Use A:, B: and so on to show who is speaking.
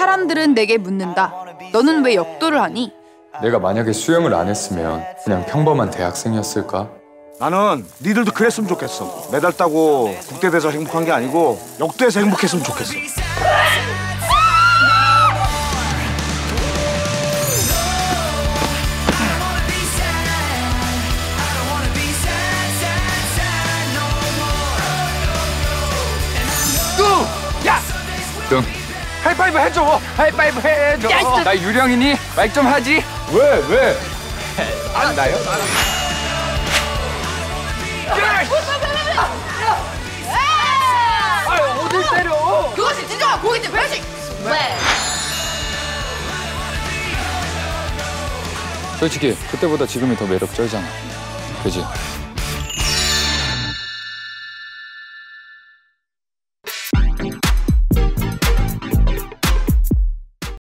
A: 사람들은 내게 묻는다. 너는 왜 역도를 하니?
B: 내가 만약에 수영을 안 했으면 그냥 평범한 대학생이었을까?
C: 나는 니들도 그랬으면 좋겠어. 메달 따고 국대대에서 행복한 게 아니고 역도에서 행복했으면 좋겠어.
B: 등.
D: 하이파이브 해줘. 하이파이브 해줘.
B: 나 유령이니? 말 좀 하지.
D: 왜 왜? 안 나요? 아 어딜 때려?
E: 그것이 진정한 고깃집 회식! 왜?
B: 솔직히 그때보다 지금이 더 매력적이잖아. 그지?